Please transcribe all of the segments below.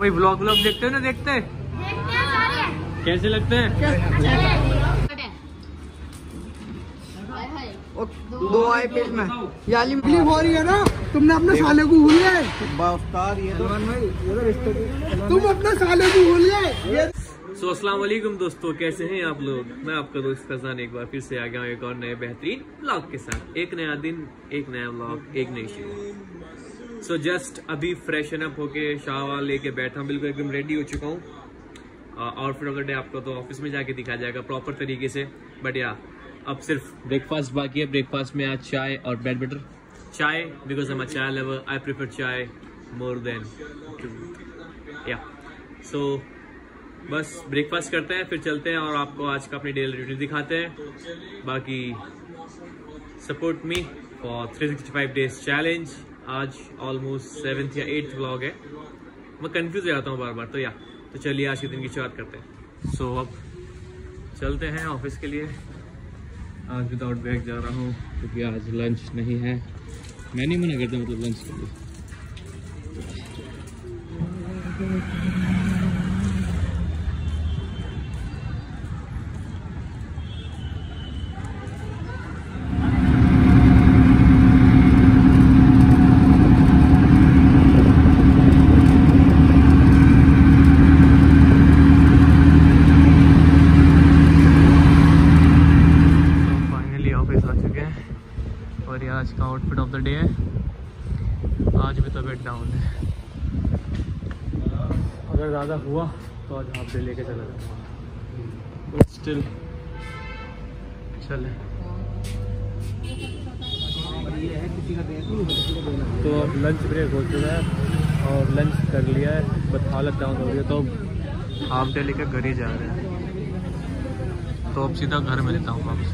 भाई blog vlog देखते हो ना देखते कैसे लगते हैं? दो आए पेट में। याली हो रही है ना तुमने अपने साले को भूल गए। तुम अपने साले को भूल गए। सो अस्सलाम वालेकुम दोस्तों कैसे हैं आप लोग? मैं आपका दोस्त फैजान एक बार फिर से आ गया हूँ एक और नए बेहतरीन ब्लॉग के साथ। एक नया दिन एक नया ब्लॉग एक नई शुरू सो so जस्ट अभी फ्रेशन अप होके शावर लेके बैठा हूँ। बिल्कुल एकदम रेडी हो चुका हूँ। और फिर अगर डे आपको तो ऑफ़िस में जाके दिखाया जाएगा प्रॉपर तरीके से। बट या अब सिर्फ़ ब्रेकफास्ट बाकी है। ब्रेकफास्ट में आज चाय और ब्रेड बटर चाय because a chai lover I prefer चाय मोर देन या सो बस ब्रेकफास्ट करते हैं फिर चलते हैं और आपको आज का अपनी डेली रूटीन दिखाते हैं। बाकी support me for 365 days challenge आज ऑलमोस्ट सेवन्थ या एट्थ व्लॉग है। मैं कंफ्यूज हो जाता हूँ बार बार तो या तो चलिए आज के दिन की शुरुआत करते हैं। सो so, अब चलते हैं ऑफ़िस के लिए। आज विदाउट बैग जा रहा हूँ क्योंकि आज लंच नहीं है। मैं नहीं मना करता मतलब लंच के लिए फाइनली ऑफ़िस आ चुके आज का आउटफिट ऑफ़ द डे है। आज भी तबीयत डाउन है। अगर ज़्यादा हुआ तो आज हाफ़ डे लेके चला जाऊँगा। स्टिल चले। तो अब लंच ब्रेक हो चुका है और लंच कर लिया है बट हालत डाउन हो रही है तो हाफ़ डे लेकर घर ही जा रहे हैं। तो अब सीधा घर मिलता हूँ वापस।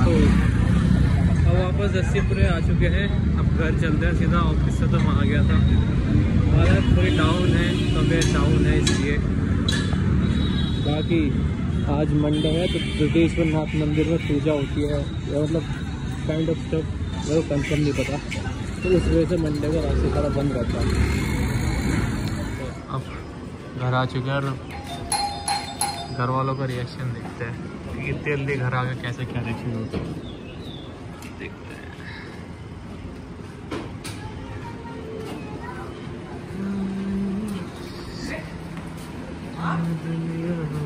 तो अब वापस दस्तीपुरे आ चुके हैं। अब घर चलते हैं सीधा ऑफ़िस से तो वहाँ आ गया था। हालत थोड़ी डाउन है, तबीयत डाउन है इसलिए। बाकी आज मंडे है तो ब्रिटिश्वर नाथ मंदिर में पूजा होती है। या मतलब काइंड ऑफ़ स्टफ़ मेरे को कंफर्म नहीं पता। तो उस वजह से मंडे को रास्ते सारा बंद रहता है। अब घर आ चुके हैं घर वालों का रिएक्शन देखते हैं। कि इतनी जल्दी घर आके कैसे क्या रिएक्शन होता है देखते हैं।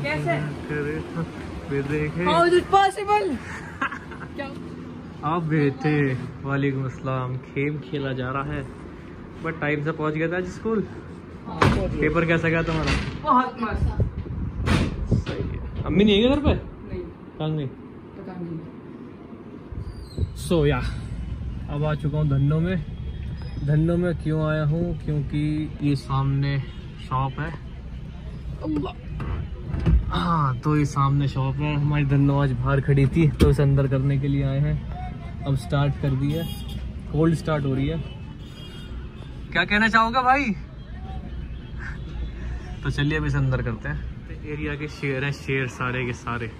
कैसे? देखे हाउ इज़ इट पॉसिबल आप बेटे वालेकुम अस्सलाम। खेम खेला जा रहा है बट टाइम से पहुँच गया था आज स्कूल। पेपर कैसा गया तुम्हारा? बहुत मस्त। सही है। अम्मी नहीं है घर पे? नहीं सो या अब आ चुका हूँ धन्नो में। धन्नो में क्यों आया हूँ? क्योंकि ये सामने शॉप है। हाँ तो ये सामने शॉप है। हमारी धन्नो आज बाहर खड़ी थी तो इसे अंदर करने के लिए आए हैं। अब स्टार्ट कर दी है। कोल्ड स्टार्ट हो रही है। क्या कहना चाहोगे भाई? तो चलिए अब इसे अंदर करते हैं। एरिया के शेर हैं शेर सारे के सारे।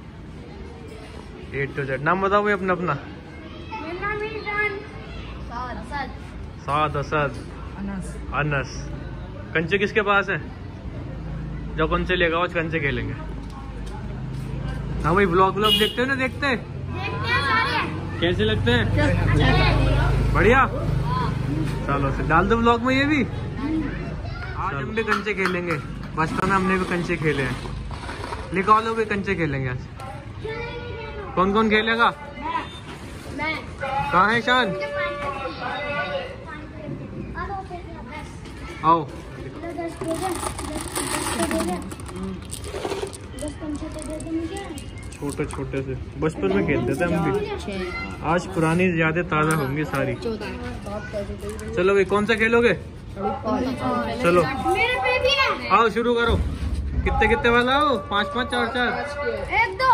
ए टू जेड नाम बताओ भाई अपना अपना। साद असद। अनस। अनस। कंचे किसके पास है? जो कंचे लेगा आज कंचे खेलेंगे। हाँ भाई ब्लॉग व्लॉग देखते हो ना देखते? कैसे लगते हैं? बढ़िया। चलो फिर डाल दो ब्लॉग में ये भी। आज हम भी कंचे खेलेंगे। बचपन में हमने भी कंचे खेले हैं। लिखा लो भी कंचे खेलेंगे आज। कौन कौन खेलेगा कहाँ है शान? आओ। छोटे छोटे से। बचपन में खेलते थे हम भी। आज पुरानी यादें ताज़ा होंगी सारी। चलो भाई कौन सा खेलोगे? चलो। आओ शुरू करो। कितने कितने वाला हो? पाँच पाँच चार चार एक दो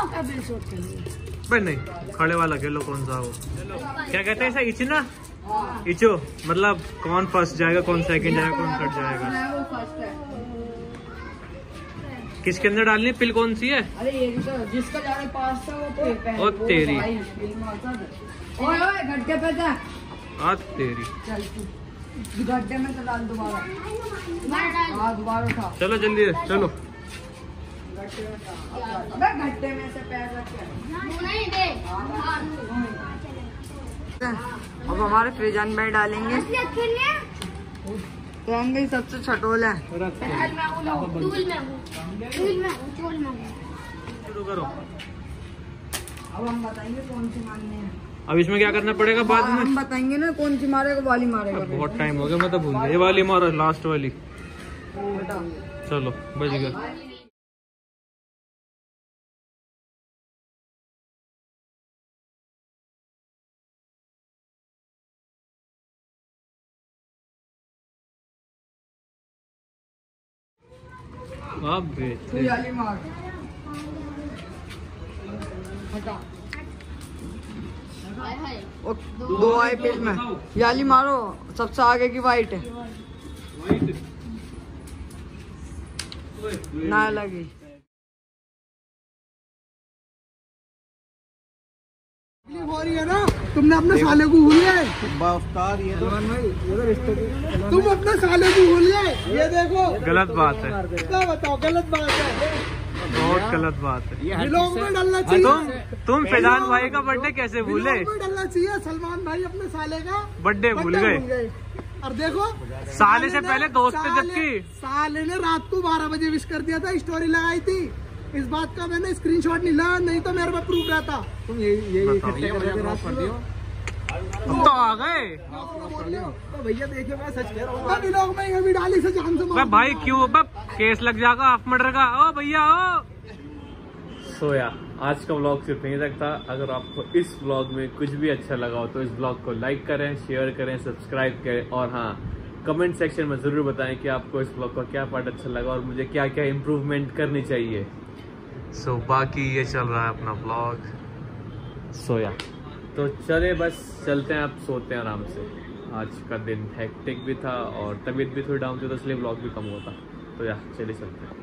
भाई नहीं। खड़े वाला खेलो कौन सा हो क्या कहते हैं ऐसा इचना इचो मतलब कौन फ़र्स्ट जाएगा कौन सेकंड जाएगा कौन थर्ड जाएगा? वो फ़र्स्ट है किसके अंदर डालनी? पिल कौन सी है? अरे ये तो जिसका ज़्यादा पास था वो तो पहले ओ तेरी। ओए ओए घटके पे था आ तेरी। चल तू। गड्ढे में से डाल दोबारा। हाँ दोबारा उठा। चलो जल्दी चलो। गड्ढे में डाल। में से पैर रख के। अब हमारे फ्रिजन में डालेंगे तो हम भी सबसे छटोल है। शुरू करो। अब हम बताएँगे कौन सी मारनी है। अब इसमें क्या करना पड़ेगा बाद में? हम बताएँगे ना कौन सी मारेगा वाली मारेगा बहुत टाइम हो गया मैं तो भूल गया। ये वाली मारो लास्ट वाली। चलो बच गया। दो आई पी में। याली मारो सबसे आगे की वाइट है ना लगी। हो रही है ना तुमने अपने साले को भूल गए। तुम अपने साले को भूल गए। ये देखो। गलत बात है। क्या बताओ गलत बात है। बहुत गलत बात है। लोग में डालना चाहिए। तुम तुम फैजान भाई का बर्थडे कैसे भूले? डालना चाहिए सलमान भाई अपने साले का। बर्थडे भूल गए। और देखो साले से पहले दोस्त थे जबकि। साले ने रात को बारह बजे विश कर दिया था स्टोरी लगाई थी। इस बात का मैंने स्क्रीनशॉट नहीं लिया नहीं तो मेरे पे प्रूफ रहता। तुम ये ये अब तो आ गए। तो भैया देखिए मैं सच कह रहा हूँ लोग में ये भी डाली से जान से भाई क्यों? अबे केस लग जाएगा हाफ़ मर्डर का। ओ भैया ओ। सोया आज का व्लॉग सिर्फ़ यहीं तक था। अगर आपको इस ब्लॉग में कुछ भी अच्छा लगा हो तो इस ब्लॉग को लाइक करें शेयर करें सब्सक्राइब करें। और हाँ कमेंट सेक्शन में ज़रूर बताएँ कि आपको इस ब्लॉग का क्या पार्ट अच्छा लगा और मुझे क्या क्या इम्प्रूवमेंट करनी चाहिए। सो बाकी ये चल रहा है अपना ब्लॉग सोया। तो चले बस, चलते हैं आप सोते हैं आराम से। आज का दिन हेक्टिक भी था और तबीयत भी थोड़ी डाउन थी तो इसलिए ब्लॉग भी कम हुआ था। तो या, चलिए चलते हैं।